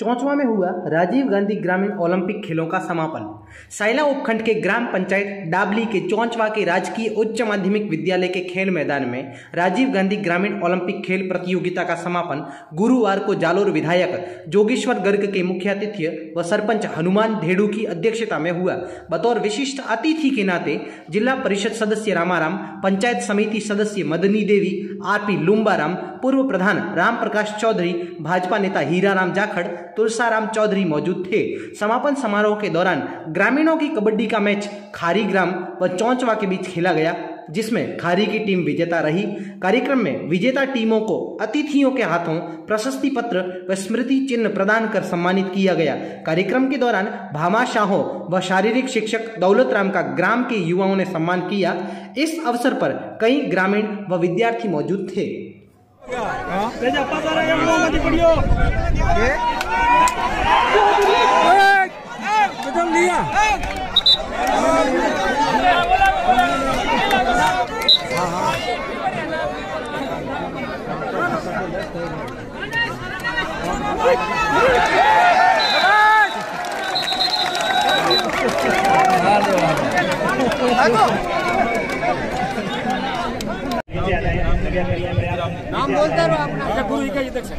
चौंचवा में हुआ राजीव गांधी ग्रामीण ओलंपिक खेलों का समापन। साइला उपखंड के ग्राम पंचायत डाबली के चौंचवा के राजकीय उच्च माध्यमिक विद्यालय के खेल मैदान में राजीव गांधी ग्रामीण ओलंपिक खेल प्रतियोगिता का समापन गुरुवार को जालोर विधायक जोगेश्वर गर्ग के मुख्य अतिथि व सरपंच हनुमान ढेड़ू की अध्यक्षता में हुआ। बतौर विशिष्ट अतिथि के नाते जिला परिषद सदस्य रामाराम, पंचायत समिति सदस्य मदनी देवी, आरपी लुम्बाराम, पूर्व प्रधान राम प्रकाश चौधरी, भाजपा नेता हीराराम जाखड़ तुलसाराम चौधरी मौजूद थे। समापन समारोह के दौरान ग्रामीणों की कबड्डी का मैच खारी ग्राम व चौंचवा के बीच खेला गया, जिसमें खारी की टीम विजेता रही। कार्यक्रम में विजेता टीमों को अतिथियों के हाथों प्रशस्ति पत्र व स्मृति चिन्ह प्रदान कर सम्मानित किया गया। कार्यक्रम के दौरान भामा शाहों व शारीरिक शिक्षक दौलत राम का ग्राम के युवाओं ने सम्मान किया। इस अवसर पर कई ग्रामीण व विद्यार्थी मौजूद थे। নাম বলতে পারো আপনার একটা দুই দেখছেন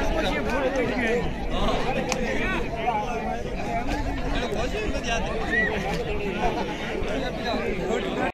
Yeah.